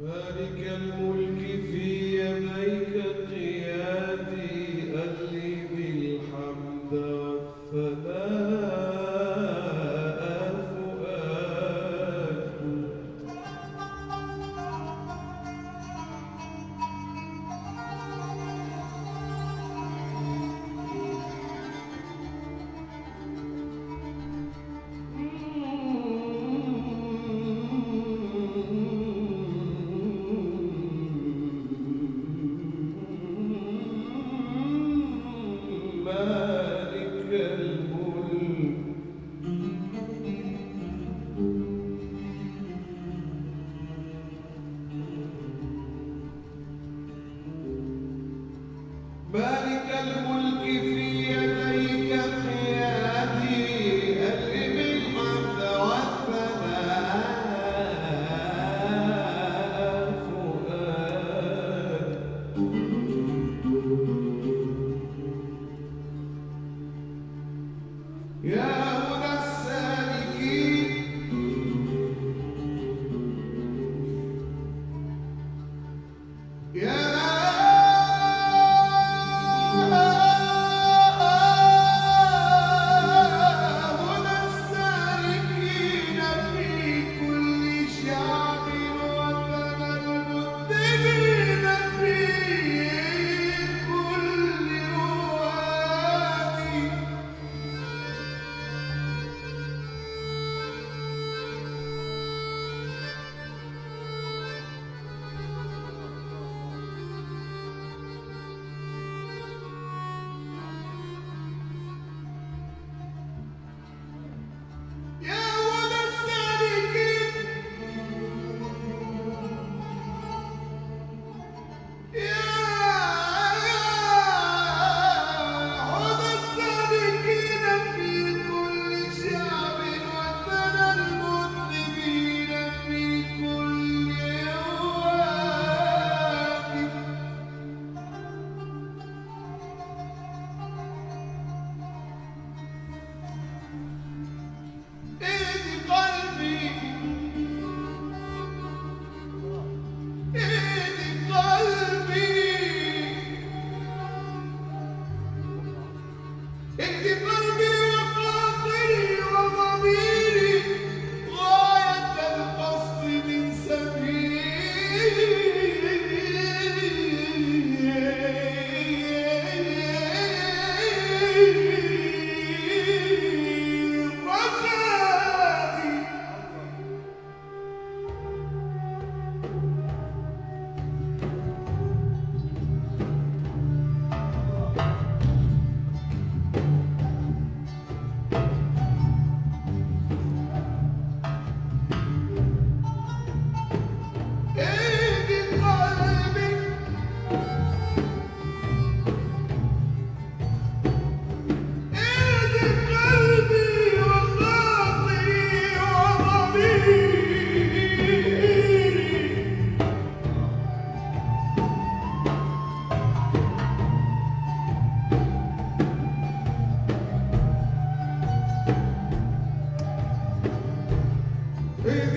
بارك الملك في يديك الطيب But Yeah. If you believe Amen.